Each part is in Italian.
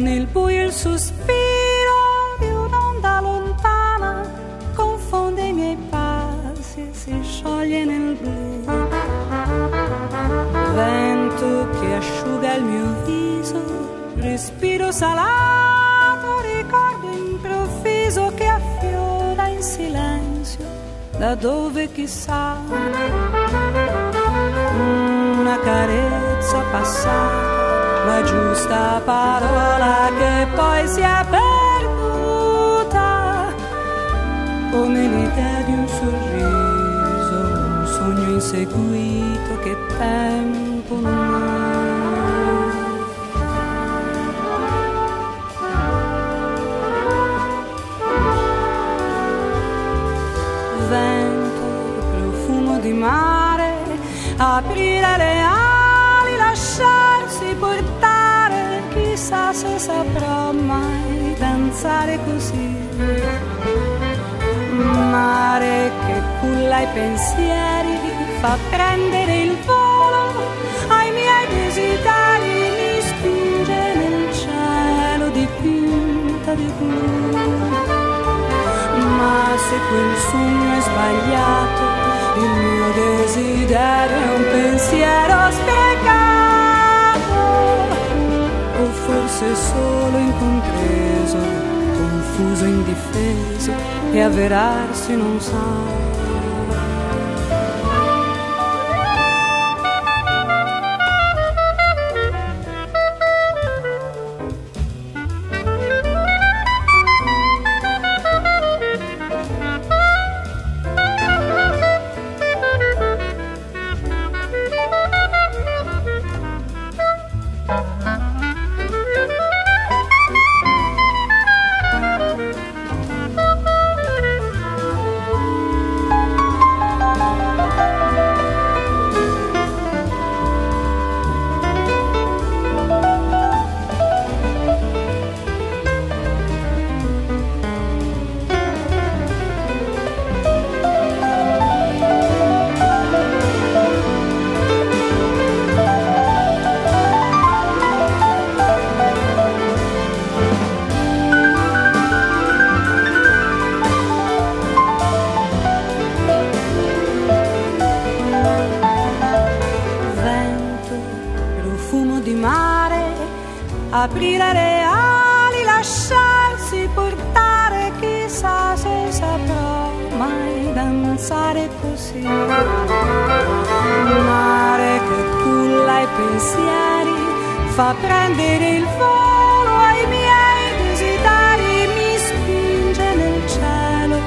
nel buio il sospiro di un'onda lontana confonde i miei passi e si scioglie nel blu. Vento che asciuga il mio viso, respiro salato, ricordo improvviso che affiora in silenzio da dove chissà una carezza passata la giusta parola che poi si è perduta, come l'idea di un sorriso, un sogno inseguito che tempo non ha. vento, profumo di mare, aprire le ali, se saprò mai danzare così. Mare che culla i pensieri, fa prendere il volo ai miei desideri, mi spinge nel cielo dipinta di blu ma se quel sogno è sbagliato, il mio desiderio è un pensiero fez reaverar-se num sal. Aprire le ali, lasciarsi portare, chissà se saprò mai danzare così. Mare che culla i pensieri, fa prendere il volo ai miei desideri, mi spinge nel cielo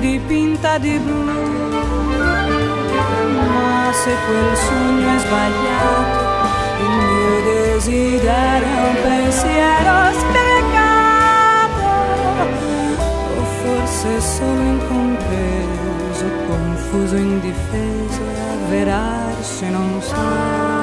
dipinta di blu se quel sogno è sbagliato, il mio desiderio se eras pecado o forse solo incompreso confuso indifeso a verar se non sai